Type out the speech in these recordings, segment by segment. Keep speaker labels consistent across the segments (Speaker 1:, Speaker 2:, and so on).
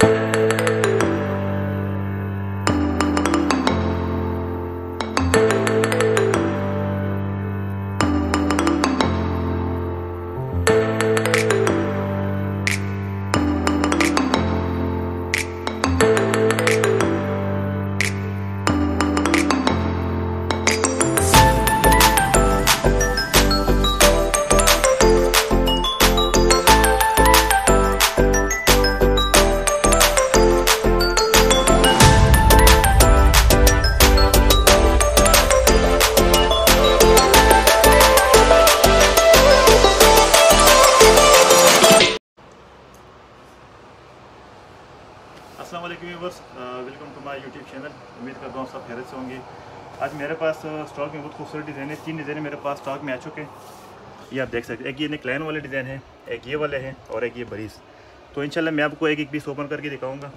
Speaker 1: अस्सलाम वालेकुम viewers welcome to my YouTube channel उम्मीद करता हूँ सब खैरियत से होंगे। आज मेरे पास स्टॉक में बहुत खूबसूरत डिज़ाइन है। तीन डिज़ाइन मेरे पास स्टॉक में आ चुके हैं। ये आप देख सकते हैं। एक ये नेकलाइन वाले डिज़ाइन है, एक ये वाले हैं और एक ये बरीस तो इंशाल्लाह मैं आपको एक एक पीस ओपन करके दिखाऊँगा।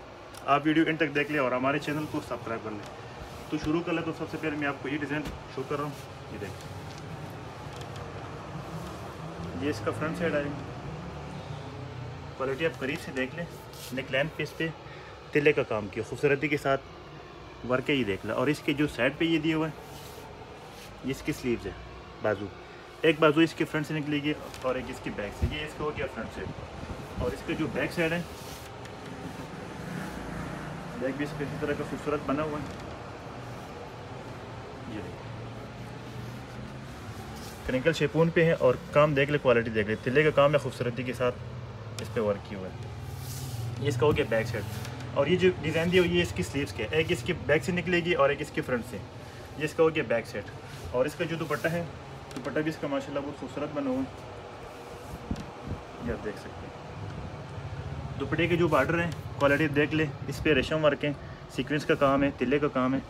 Speaker 1: आप वीडियो एंड तक देख लें और हमारे चैनल को सब्सक्राइब कर लें। तो शुरू कर लें तो सबसे पहले मैं आपको ये डिज़ाइन शो कर रहा हूँ। ये देख। ये इसका फ्रंट साइड आएगा क्वालिटी आप करीब से देख लें। नेकलाइन पीस पे तिले का काम किया, खूबसूरती के साथ वर्क ही देख ला। और इसके जो साइड पे ये दिए हुए हैं, इसकी स्लीव्स है, बाजू। एक बाजू इसके फ्रंट से निकलेगी और एक इसकी बैक से। ये इसका हो गया फ्रंट साइड और इसके जो बैक साइड है बैक भी इसके इसी तरह का खूबसूरत बना हुआ है। ये क्रिंकल शेपून पे है और काम देख ले क्वालिटी देख ले। तिले का काम है खूबसूरती के साथ इस पर वर्क किया हुआ है ये इसका हो गया बैक साइड और ये जो डिज़ाइन दी हुई है इसकी स्लीव्स के एक इसके बैक से निकलेगी और एक इसके फ्रंट से। ये इसका हो गया बैक सेट। और इसका जो दुपट्टा है, दुपट्टा भी इसका माशाल्लाह बहुत खूबसूरत बना हुआ है। ये आप देख सकते हैं। दुपट्टे के जो बार्डर हैं क्वालिटी देख ले। इस पर रेशम वर्क है सीक्वेंस का काम है तिले का काम है।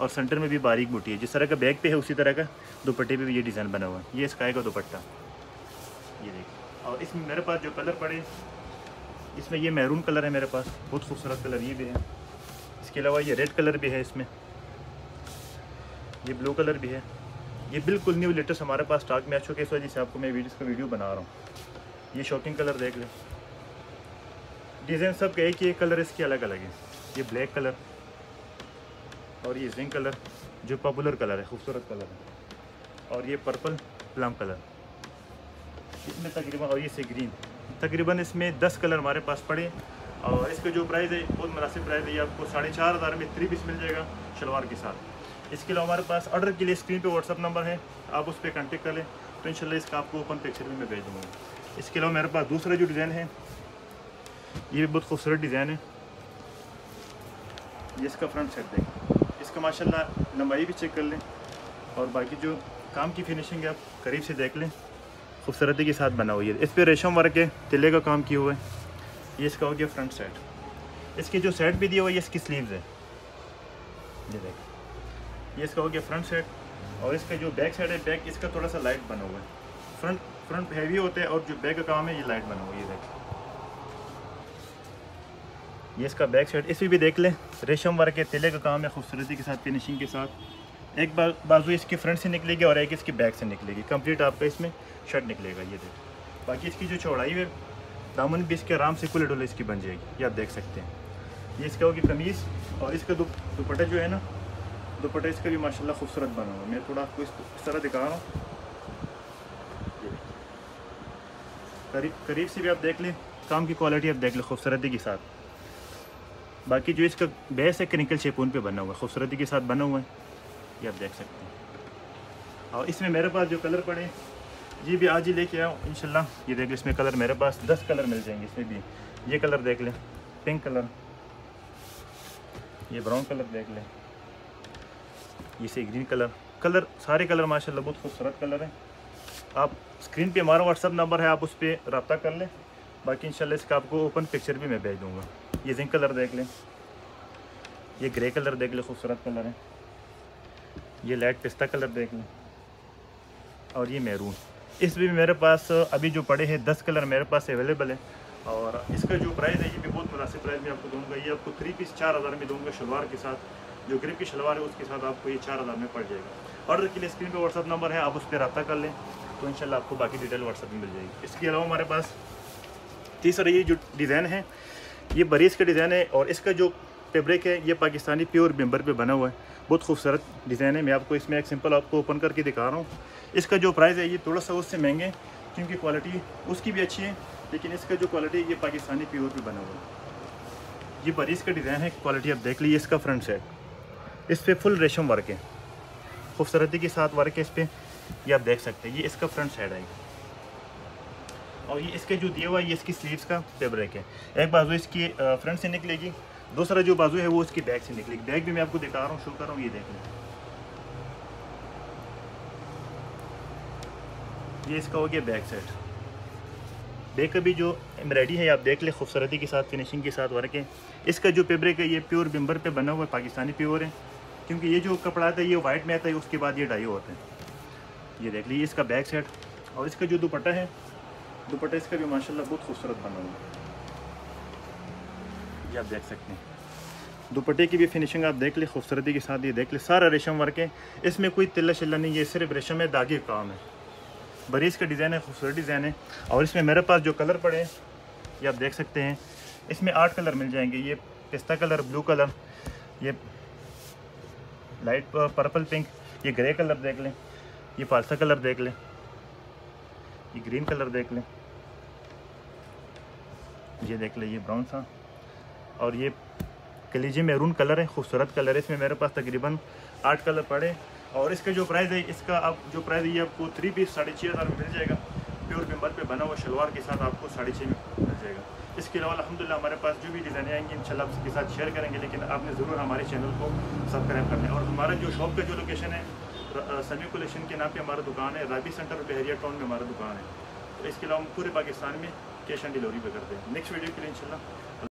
Speaker 1: और सेंटर में भी बारीक बूटी है। जिस तरह का बैक पे है, उसी तरह का दुपट्टे पे भी ये डिज़ाइन बना हुआ है। ये स्काई का दुपट्टा। ये देखिए और इसमें मेरे पास जो कलर पड़े इसमें ये मैरून कलर है मेरे पास, बहुत खूबसूरत कलर ये भी है। इसके अलावा ये रेड कलर भी है इसमें। ये ब्लू कलर भी है। ये बिल्कुल न्यू लेटेस्ट हमारे पास स्टॉक में आ चुके इस वजह से आपको मैं वीडियो का वीडियो बना रहा हूँ। ये शॉकिंग कलर देख लें। डिज़ाइन सब का एक ही एक कलर इसके अलग अलग है। ये ब्लैक कलर और ये जिंक कलर जो पॉपुलर कलर है, खूबसूरत कलर है। और ये पर्पल प्लम कलर इसमें तकरीबन और ये से ग्रीन तकरीबन इसमें दस कलर हमारे पास पड़े और इसका जो प्राइस है, बहुत मुनासिब प्राइस है। आपको साढ़े चार हज़ार में थ्री पीस मिल जाएगा शलवार के साथ। इसके अलावा हमारे पास ऑर्डर के लिए स्क्रीन पे व्हाट्सअप नंबर है। आप उस पर कॉन्टेक्ट कर लें तो इंशाल्लाह इसका आपको ओपन पिक्चर भी मैं भेज दूँगा। इसके अलावा मेरे पास दूसरा जो डिज़ाइन है, ये भी बहुत खूबसूरत डिज़ाइन है। ये इसका फ्रंट सेट देखें। इसका माशाल्लाह लंबाई भी चेक कर लें और बाकी जो काम की फिनिशिंग है, आप करीब से देख लें। खूबसूरती के साथ बना हुई है। इस पर रेशम वर्क है, तिले का काम किया हुआ है। ये इसका हो गया फ्रंट सेट इसकी जो सेट भी दिया हुआ है इसकी स्लीव्स है। ये देख। ये इसका हो गया फ्रंट सेट और इसका जो बैक साइड है बैक इसका थोड़ा सा लाइट बना हुआ है। फ्रंट फ्रंट हैवी होता है और जो बैक का काम है, ये लाइट बना हुआ है। ये देख। ये इसका बैक साइड इसमें भी देख लें। रेशम वर्क है, तिले का काम है, खूबसूरती के साथ फिनिशिंग के साथ। एक बाजू इसकी फ्रंट से निकलेगी और एक इसकी बैक से निकलेगी। कंप्लीट आपका इसमें शर्ट निकलेगा ये देख। बाकी इसकी जो चौड़ाई है दामन भी इसके आराम से कुल डोले इसकी बन जाएगी ये आप देख सकते हैं। ये इसका होगी कमीज़ और इसका दुपट्टा जो है ना दुपट्टा इसका भी माशाल्लाह खूबसूरत बना हुआ मैं थोड़ा आपको इस, इस तरह दिखा रहा हूँ। करीब करीब से भी आप देख लें काम की क्वालिटी आप देख लें खूबसूरती के साथ। बाकी जो इसका बेस है क्रिंकल शेपून पे बना हुआ है खूबसूरती के साथ बना हुआ है। ये आप देख सकते हैं। और इसमें मेरे पास जो कलर पड़े जी भी आज ही लेके आओ इंशाल्लाह। ये देख लें, इसमें कलर मेरे पास दस कलर मिल जाएँगे इसमें भी। ये कलर देख लें, पिंक कलर। ये ब्राउन कलर देख लें। ये से ग्रीन कलर। कलर, सारे कलर माशाल्लाह बहुत खूबसूरत कलर हैं। आप स्क्रीन पे हमारा व्हाट्सअप नंबर है, आप उस पर रबता कर लें। बाकी इंशाल्लाह इसका आपको ओपन पिक्चर भी मैं भेज दूँगा। ये जिंक कलर देख लें। ये ग्रे कलर देख लें, खूबसूरत कलर है। ये लाइट पिस्ता कलर देख लें। और ये मैरून। इस भी मेरे पास, अभी जो पड़े हैं, दस कलर मेरे पास अवेलेबल है। और इसका जो प्राइस है, ये भी बहुत मुनासिब प्राइस में आपको दूँगा। ये आपको थ्री पीस चार हज़ार में दूँगा शलवार के साथ। जो ग्रिप की शलवार है, उसके साथ आपको ये चार हज़ार में पड़ जाएगा। ऑर्डर के लिए स्क्रीन पर व्हाट्सअप नंबर है, आप उस पर रब्ता कर लें तो इन आपको बाकी डिटेल व्हाट्सअप में मिल जाएगी। इसके अलावा हमारे पास तीसरा ये जो डिज़ाइन है, ये बरीस का डिज़ाइन है, और इसका जो फेब्रिक है, ये पाकिस्तानी प्योर बिम्बर पे बना हुआ है। बहुत खूबसूरत डिज़ाइन है। मैं आपको इसमें एक सिंपल आपको ओपन करके दिखा रहा हूँ। इसका जो प्राइस है, ये थोड़ा सा उससे महँगे क्योंकि क्वालिटी उसकी भी अच्छी है, लेकिन इसका जो क्वालिटी ये पाकिस्तानी प्योर पे बना हुआ है। ये बरीस का डिज़ाइन है क्वालिटी आप देख लीजिए इसका फ्रंट सेट इस पर फुल रेशम वर्क है। खूबसूरती के साथ वर्क है इस पर ये आप देख सकते हैं, ये इसका फ्रंट साइड आएगा। और ये इसके जो दिया हुआ है, ये इसकी स्लीव्स का फेब्रिक है। एक बाजू इसकी फ्रंट से निकलेगी दूसरा जो बाजू है वो इसकी बैग से निकलेगी बैग भी मैं आपको दिखा रहा हूँ शो कर रहा हूँ, ये देख लें। ये इसका हो गया बैक साइड बैक का भी जो एम्ब्रॉयडरी है, आप देख ले, खूबसूरती के साथ फिनिशिंग के साथ वर्क है। इसका जो फेब्रिक है, ये प्योर बिम्बर पे बना हुआ है पाकिस्तानी प्योर है। क्योंकि ये जो कपड़ा आता है ये वाइट में आता है, उसके बाद ये डाई होते हैं। ये देख लीजिए, इसका बैक साइड और इसका जो दुपट्टा है, दुपट्टा इसका भी माशाल्लाह बहुत खूबसूरत बना हुआ है। ये आप देख सकते हैं। दुपट्टे की भी फिनिशिंग आप देख ले, खूबसूरती के साथ ये देख ले, सारा रेशम वर्क है। इसमें कोई तिल्ला शिल्ला नहीं, ये सिर्फ़ रेशम है, दागे काम है। बरीस का डिज़ाइन है, खूबसूरत डिज़ाइन है। और इसमें मेरे पास जो कलर पड़े हैं, ये आप देख सकते हैं। इसमें आठ कलर मिल जाएँगे, ये पिस्ता कलर ब्लू कलर ये लाइट पर्पल पिंक ये ग्रे कलर देख लें, ये फालसा कलर देख लें, ये ग्रीन कलर देख लें। ये देख लें, ये ब्राउन सा। और ये कलीजी मैरून कलर है, खूबसूरत कलर है, इसमें मेरे पास तकरीबन आठ कलर पड़े और इसका जो प्राइस है, इसका आप, जो प्राइस है, ये आपको थ्री पीस साढ़े छः हज़ार में मिल जाएगा। प्योर बिम्बर पे बना हुआ शलवार के साथ आपको साढ़े छः में मिल जाएगा। इसके अलावा अलहमदिल्ला हमारे पास जो भी डिज़ाइन आएँगे इन आपके साथ शेयर करेंगे, लेकिन आपने ज़रूर हमारे चैनल को सब्सक्राइब करना है। और हमारा जो शॉप का जो लोकेशन है समी कलेक्शन के नाम पर हमारा दुकान है राबी सेंटर बहरिया टाउन में हमारा दुकान है। तो इसके अलावा हम पूरे पाकिस्तान में कैश ऑन डिलीवरी पे करते हैं। नेक्स्ट वीडियो के लिए इंशाल्लाह